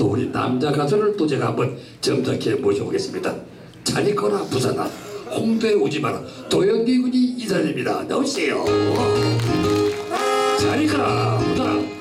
또 우리 남자 가수를 또 제가 한번 점잖게 모셔보겠습니다. 잘 있거나 부산아 홍대에 오지 마라 도영기 군이 이사입니다. 나오세요. 잘 있거나 부산아